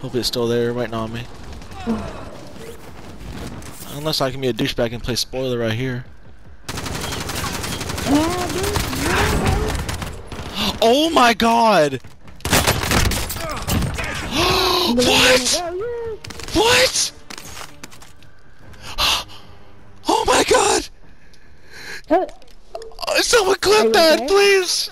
Hope it's still there, waiting on me. Unless I can be a douchebag and play spoiler right here. Oh my god! what? What? Oh my god! Uh, someone clip that, please!